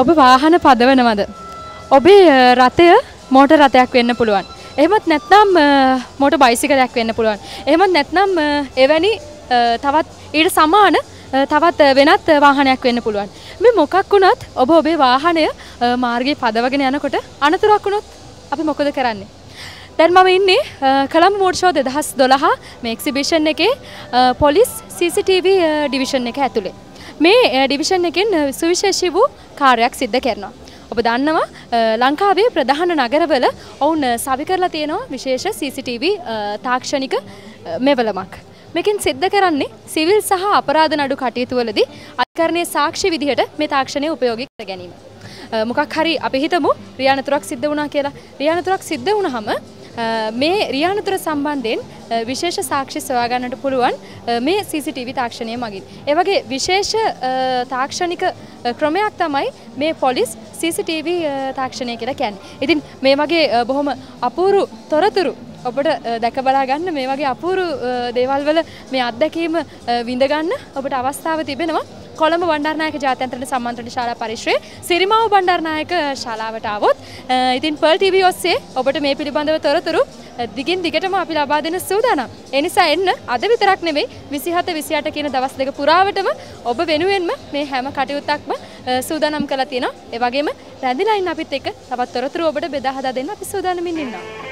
ඔබ වාහන පදවනවද. ඔබේ අ, රථය මෝට රථයක් වෙන්න පුළුවන්. එහෙමත් නැත්නම් මෝට බයිසිකලයක් වෙන්න පුළුවන්. එහෙමත් නැත්නම් අ, එවැනි අ, තවත් ඊට සමාන අ, තවත් අ, වෙනත් අ, වාහනයක් වෙන්න පුළුවන්. මේ මොකක් වුණත් ඔබ ඔබේ වාහනය අ, මාර්ගයේ පදවගෙන යනකොට අනතුරක් වුණොත් අපි මොකද කරන්නේ? දැන් මම ඉන්නේ කළම් මෝඩ් ෂෝ දෙදහස් දොළහා මේ එක්සිබිෂන් එකේ අ, පොලිස් CCTV අ, ඩිවිෂන් එක ඇතුළේ. මේ eh, අ, ඩිවිෂන් එකෙන් අ, සුවිශේෂී වූ කාර්යයක් සිද්ධ කරනවා. ඔබ දන්නවා අ, ලංකාවේ ප්‍රධාන නගරවල ඔවුන් අ, සවි කරලා තියෙනවා විශේෂ CCTV අ, තාක්ෂණික අ, මෙවලමක්. මේකෙන් සිද්ධ කරන්නේ සිවිල් සහ අපරාධ නඩු කටයුතු වලදී අධිකරණයේ සාක්ෂි විදිහට මේ තාක්ෂණය උපයෝගී කර ගැනීම. අ, මොකක් හරි අපි හිතමු රියානතුරක් සිද්ධ වුණා කියලා. රියානතුරක් සිද්ධ වුණාම අ, මේ රියානතුර සම්බන්ධයෙන් අ, විශේෂ සාක්ෂි සොයා ගන්නට පුළුවන් අ, මේ CCTV තාක්ෂණය මගින්. ඒ වගේ විශේෂ අ, තාක්ෂණික අ, ක්‍රමයක් තමයි මේ පොලිස් CCTV අ, තාක්ෂණය කියලා කියන්නේ. ඉතින් මේ වගේ අ, බොහොම අපූරු තොරතුරු ඔබට අ, දැක බලා ගන්න මේ වගේ අපූරු අ, දේවල් වල මේ අත්දැකීම අ, විඳ ගන්න ඔබට අවස්ථාව තිබෙනවා. කොළඹ බණ්ඩාරනායක ජාත්‍යන්තර සම්මන්ත්‍රණ ශාලා පරිශ්‍රයේ සිරිමාව බණ්ඩාරනායක ශාලාවට ආවොත් අ, ඉතින් පර්ල් TV ඔස්සේ ඔබට මේ පිළිබඳව තොරතුරු අ, දිගින් දිගටම අපි ලබා දෙන සූදානම්. ඒ නිසා එන්න අද විතරක් නෙවෙයි 27 28 කියන දවස් දෙක පුරාවටම ඔබ වෙනුවෙන්ම මේ හැම කටයුත්තක්ම අ, සූදානම් කරලා තියෙනවා. ඒ වගේම රැඳිලා ඉන්න අපිත් එක්ක තවත් තොරතුරු ඔබට බෙදා හදා දෙන්න අපි සූදානමින් ඉන්නවා.